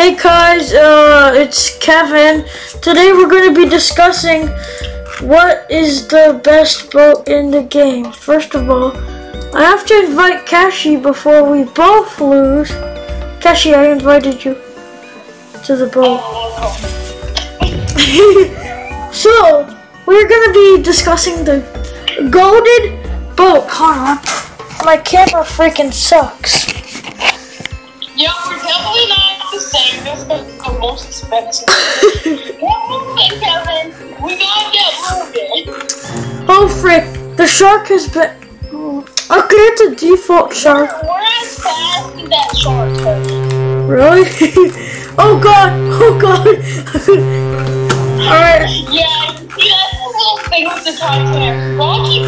Hey guys, uh, it's Kevin. Today we're going to be discussing what is the best boat in the game. First of all, I have to invite Kashi before we both lose. Kashi, I invited you to the boat. so, we're going to be discussing the golden boat. Hold on. My camera freaking sucks. Yeah, we're Oh, the same. This is the most expensive. okay, Kevin, we gotta get moving. Oh frick, the shark has been... Okay, it's a default shark. We're, we're as fast as that shark. Really? oh god, oh god. Alright, Yeah, see that little thing with the Titanic? We'll keep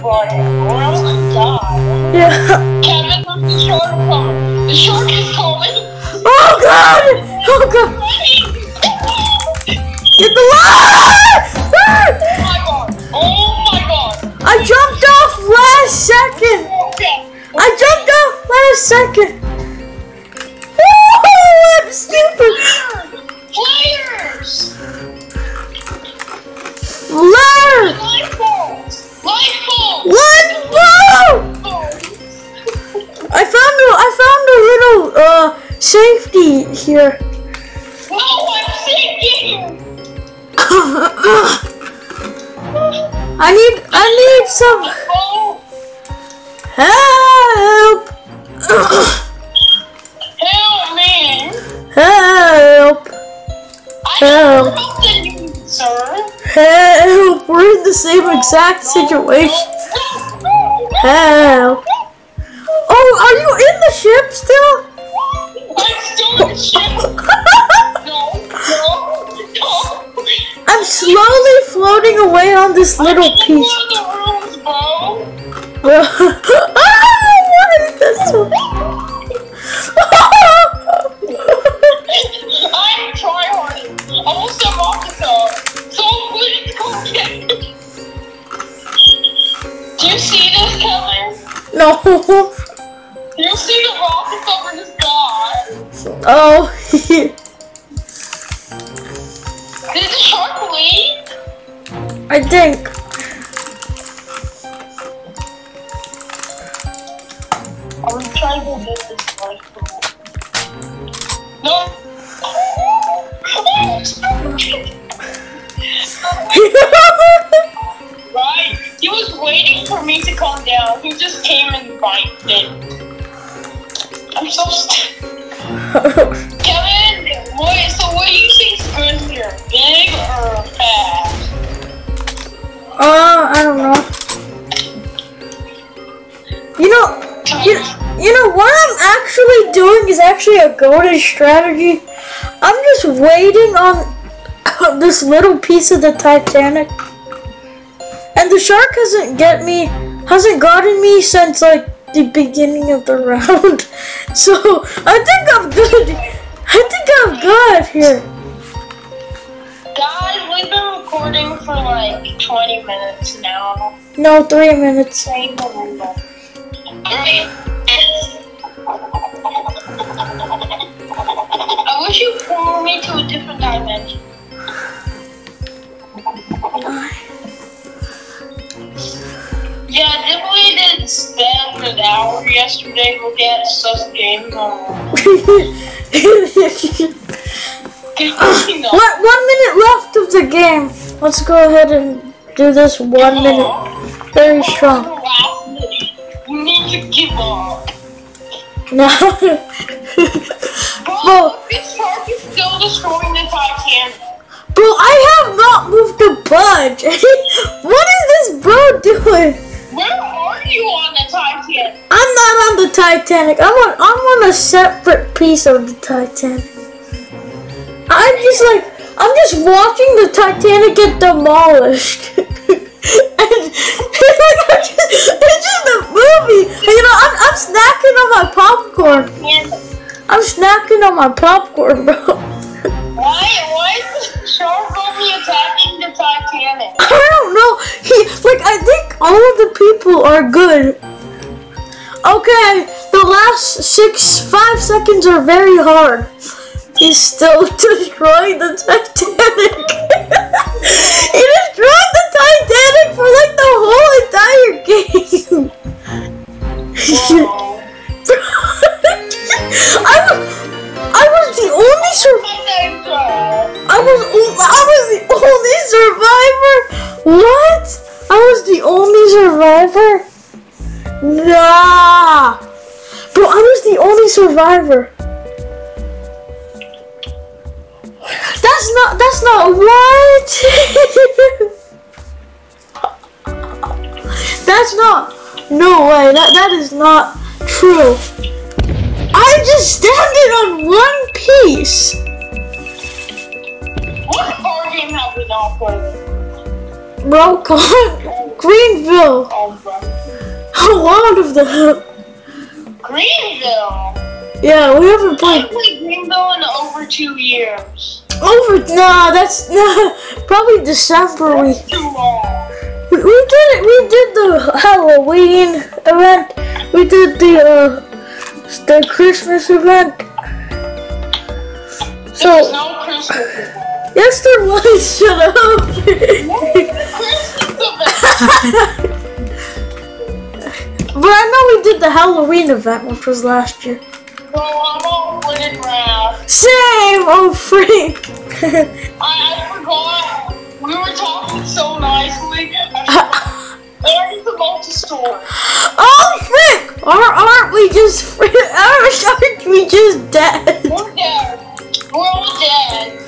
running, or else we die. yeah. Kevin, the shark coming. The shark Oh god! Get the line! Oh my god! Oh my god! I jumped off last second! I jumped off last second! I'm stupid! Players! Life balls! Life balls! What? Whoa! I found a, I found a little, uh, safety here. I need, I need some help! help me! Help! Help. don't know the you, sir. Help! We're in the same exact situation. Help! Oh, are you in the ship still? Floating away on this little piece. one of the rooms, bro. ah, what is this one? I'm tryharding. I'm officer. So please come get me. Do you see this, Kevin? no. You see the over? Oh. I think. I'm trying to get this life No. right? He was waiting for me to calm down. He just came and biked it. I'm so st- Kevin, what, so what do you think's good here? Big or fast? Uh, I don't know. You know, you, you know what I'm actually doing is actually a golden strategy. I'm just waiting on this little piece of the Titanic, and the shark hasn't get me, hasn't gotten me since like the beginning of the round. So I think I'm good. I think I'm good here. Been recording for like 20 minutes now. No, three minutes. I wish you pulled me to a different dimension. Yeah, didn't we did spend an hour yesterday looking at stuff game on. What one minute left of the game? Let's go ahead and do this one minute. Very strong. You need to give up. No. Bro, Bro. this shark is still destroying the Titanic. Bro, I have not moved a budge. what is this bro doing? Where are you on the Titanic? I'm not on the Titanic. I'm on I'm on a separate piece of the Titanic. I'm just like I'm just watching the Titanic get demolished. and it's just, it's just a movie. You know, I'm I'm snacking on my popcorn. I'm snacking on my popcorn, bro. why, why is the shark only attacking the Titanic? I don't know. He like I think all of the people are good. Okay, the last six five seconds are very hard. He's still destroying the Titanic. he destroyed the Titanic for like the whole entire game. Whoa. I was, I was the only sur- I was, I was the only survivor. What? I was the only survivor. Nah, bro, I was the only survivor. That's not. That's not what. that's not. No way. That that is not true. I'm just standing on one piece. What have we not played? Bro, come. Greenville. Oh, bro. A lot of them. Greenville. Yeah, we haven't I played played Greenville in over two years. Over. Nah, that's nah, probably December. We, we did it. We did the Halloween event. We did the uh the Christmas event. So no Christmas event. yes, there was. Shut up. But I know we did the Halloween event, which was last year. So I'm all winning round. Same. Oh, freak. I, I forgot. We were talking so nicely. The multi-store. oh, frick. Or aren't we just? Aren't we just dead? We're dead. We're all dead.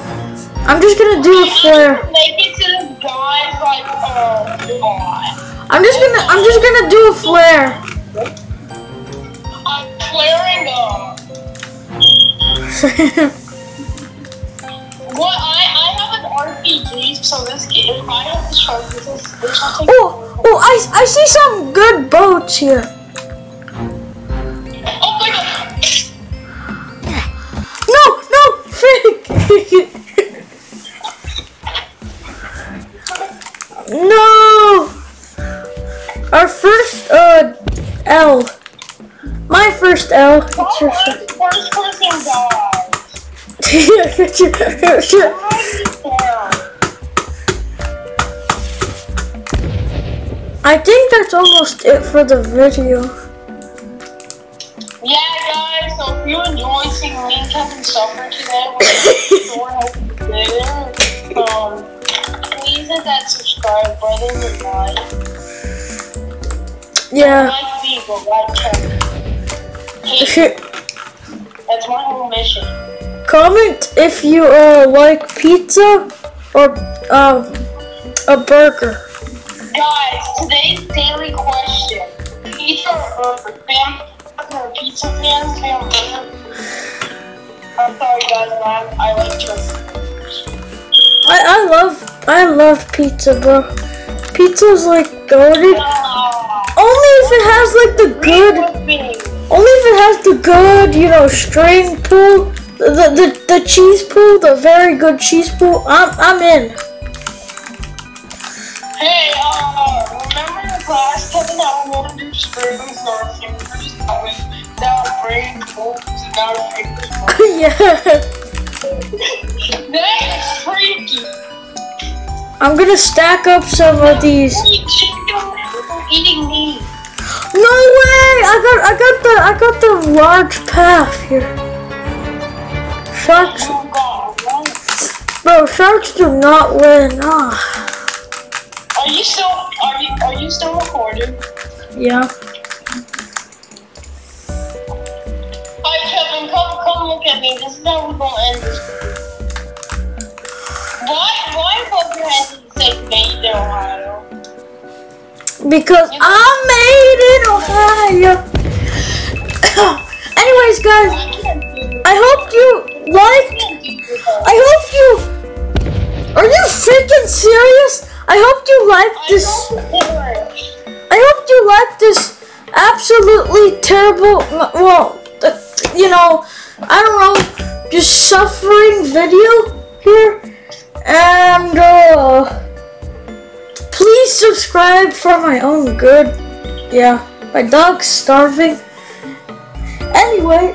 I'm just gonna do a flare. Make it to this guy's like, uh, oh god. I'm just gonna I'm just gonna do a flare. I'm flaring up. What I I have an RPG, so this game I have to try this, this oh, oh, I I see some good boats here. Oh my god! No, no, frick. no. Our first uh L. My first L. It's your First I think that's almost it for the video. Yeah, guys. So if you enjoy seeing me and Kevin suffer today, we're going to do um, please hit that subscribe button and like. Yeah. Like me, but like Kevin. Hey, that's my whole mission. Comment if you uh, like pizza or um, a burger. Guys, today's daily question: Pizza or burger? Fam, pizza fans, fam. I'm sorry, guys, I, I like turkey. I, I love I love pizza, bro. Pizza's like goaded. Ah, Only if it has like the good. Only if it has the good, you know, string pull, the the, the cheese pool, the very good cheese pool, I'm I'm in. Hey, uh, remember the class Kevin that we want to do strings or fingers that we that bring bolts and our fingers? yeah. That's freaky. I'm gonna stack up some of these. Eating meat. No way! I got I got the I got the large path here. Sharks, bro, sharks do not win. Ah, Are you still are you are you still recording? yeah. Hi Kevin, come come look at me. This is how we're gonna end this. Why why above your head say made in Ohio? Because I'm made in Ohio. Anyways, guys, I hope you like this. I hope you like this absolutely terrible. Well, uh, you know, I don't know, just suffering video here. And uh, please subscribe for my own good. Yeah, my dog's starving. Anyway,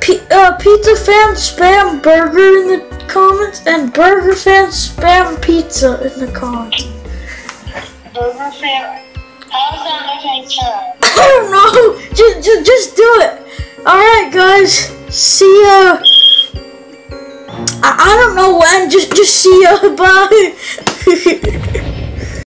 P uh, pizza fan spam burger in the comments, burger Fan spam pizza in the comments. Burger fan. How's that making sense? I don't know. Just, just, just do it. All right, guys. See ya. I, I don't know when. Just, just see ya. Bye.